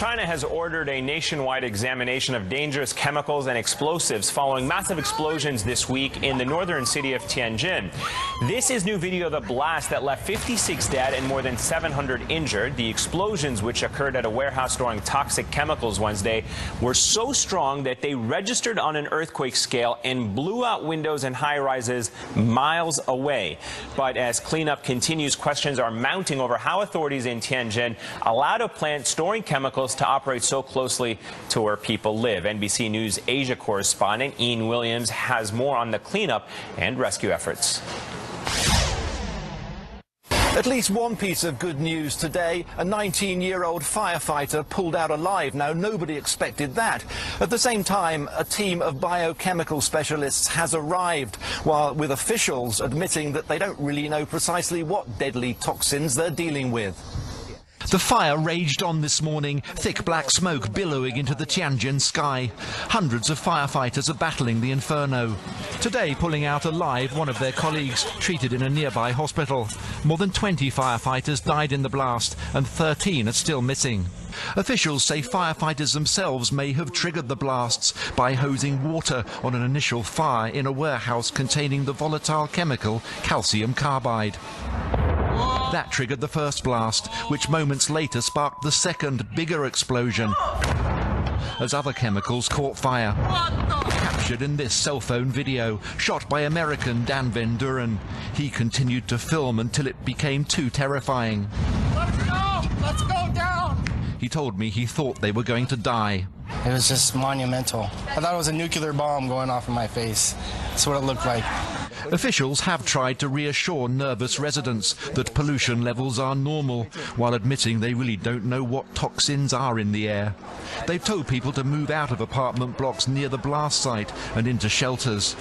China has ordered a nationwide examination of dangerous chemicals and explosives following massive explosions this week in the northern city of Tianjin. This is new video of the blast that left 56 dead and more than 700 injured. The explosions, which occurred at a warehouse storing toxic chemicals Wednesday, were so strong that they registered on an earthquake scale and blew out windows and high rises miles away. But as cleanup continues, questions are mounting over how authorities in Tianjin allowed a plant storing chemicals to operate so closely to where people live. NBC News Asia correspondent Ian Williams has more on the cleanup and rescue efforts. At least one piece of good news today. A 19-year-old firefighter pulled out alive. Now, nobody expected that. At the same time, a team of biochemical specialists has arrived, while with officials admitting that they don't really know precisely what deadly toxins they're dealing with. The fire raged on this morning, thick black smoke billowing into the Tianjin sky. Hundreds of firefighters are battling the inferno. Today, pulling out alive one of their colleagues, treated in a nearby hospital. More than 20 firefighters died in the blast, and 13 are still missing. Officials say firefighters themselves may have triggered the blasts by hosing water on an initial fire in a warehouse containing the volatile chemical calcium carbide. That triggered the first blast, which moments later sparked the second, bigger explosion as other chemicals caught fire. Captured in this cell phone video, shot by American Dan Van Duren. He continued to film until it became too terrifying. Let's go! Let's go down! He told me he thought they were going to die. It was just monumental. I thought it was a nuclear bomb going off in my face. That's what it looked like. Officials have tried to reassure nervous residents that pollution levels are normal, while admitting they really don't know what toxins are in the air. They've told people to move out of apartment blocks near the blast site and into shelters.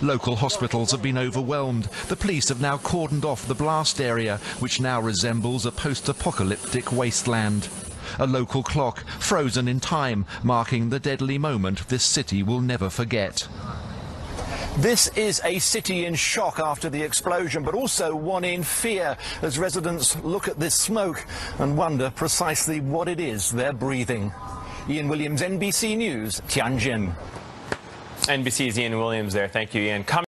Local hospitals have been overwhelmed. The police have now cordoned off the blast area, which now resembles a post-apocalyptic wasteland. A local clock, frozen in time, marking the deadly moment this city will never forget. This is a city in shock after the explosion, but also one in fear as residents look at this smoke and wonder precisely what it is they're breathing. Ian Williams, NBC News, Tianjin. NBC's Ian Williams there. Thank you, Ian. Coming